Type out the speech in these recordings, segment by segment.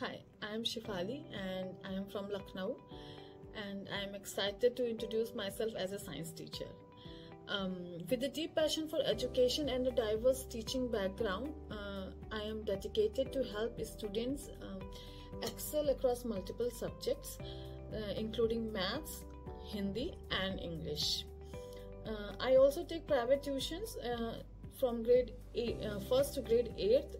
Hi, I am Shefali and I am from Lucknow and I am excited to introduce myself as a science teacher. Um, with a deep passion for education and a diverse teaching background, uh, I am dedicated to help students um, excel across multiple subjects, uh, including maths, Hindi, and English. Uh, I also take private tuitions uh, from grade uh, first to grade eighth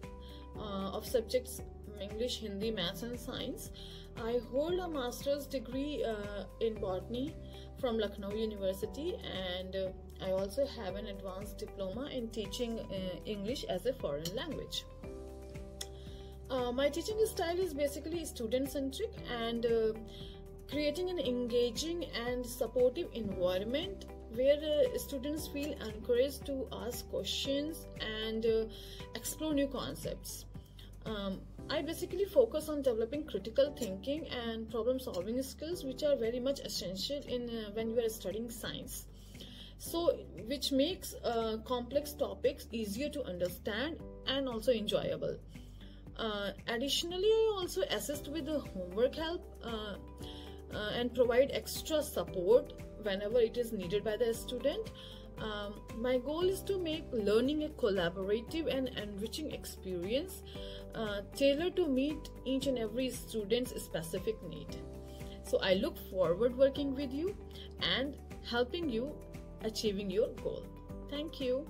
uh, of subjects English, Hindi, Maths, and Science. I hold a master's degree uh, in botany from Lucknow University, and uh, I also have an advanced diploma in teaching uh, English as a foreign language. Uh, my teaching style is basically student centric and uh, creating an engaging and supportive environment where uh, students feel encouraged to ask questions and uh, explore new concepts. Um, I basically focus on developing critical thinking and problem solving skills, which are very much essential in uh, when you are studying science. So, which makes uh, complex topics easier to understand and also enjoyable. Uh, additionally, I also assist with the homework help uh, uh, and provide extra support whenever it is needed by the student. Um, my goal is to make learning a collaborative and enriching experience uh, tailored to meet each and every student's specific need. So I look forward working with you and helping you achieving your goal. Thank you.